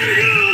There!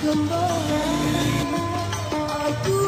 Kembali Aku